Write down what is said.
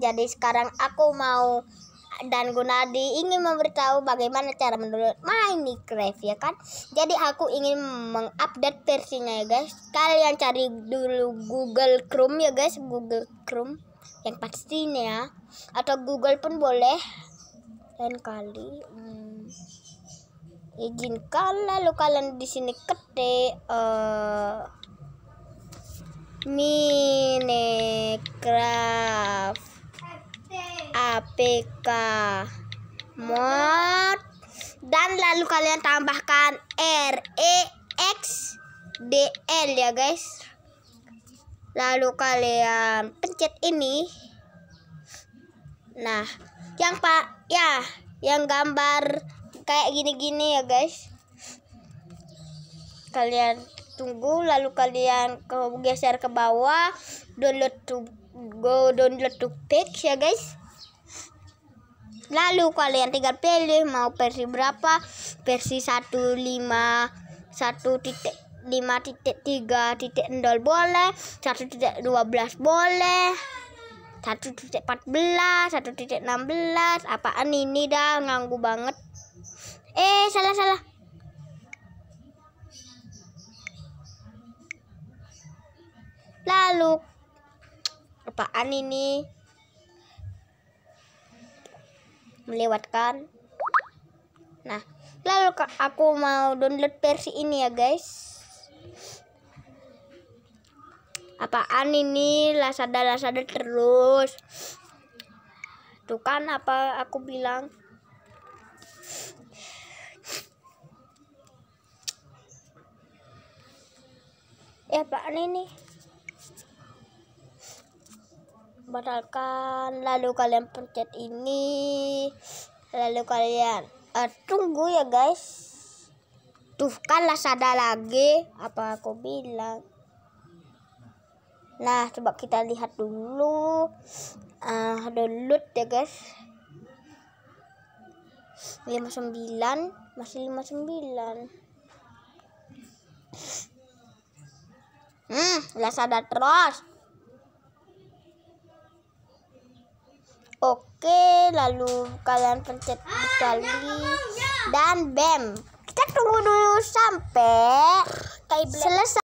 jadi sekarang aku mau dan Gunadi ingin memberitahu bagaimana cara mendownload Minecraft ya kan? Jadi aku ingin mengupdate versinya ya guys. Kalian cari dulu Google Chrome ya guys. Google Chrome yang pastinya ya. Atau Google pun boleh. Dan kali hmm, izinkan lalu kalian di sini ketik uh, Minecraft APK mod. Dan lalu kalian tambahkan R E X D L ya guys. Lalu kalian pencet ini. Nah yang pak ya yang gambar kayak gini-gini ya guys. Kalian tunggu lalu kalian geser ke bawah. Download to go download to page ya guys lalu kalian tinggal pilih mau versi berapa. Versi 15 1 titik 5 titik 3 titik 0 boleh. 1 titik 12 boleh. 1 titik 14 1 titik 16 apaan ini dah? Nganggu banget. Eh salah salah. Lalu apaan ini melewatkan. Nah lalu aku mau download versi ini ya guys. Apaan ini? Lasada lasada terus. Tuh kan apa aku bilang? Ya apaan ini batalkan lalu kalian pencet ini. Lalu kalian uh, tunggu ya guys. Tuh kan Lazada lagi. Apa aku bilang? Nah coba kita lihat dulu. Uh, download ya guys. 59 masih 59 hmm Lazada terus Oke, lalu kalian pencet sekali dan bam. Kita tunggu dulu sampai selesai.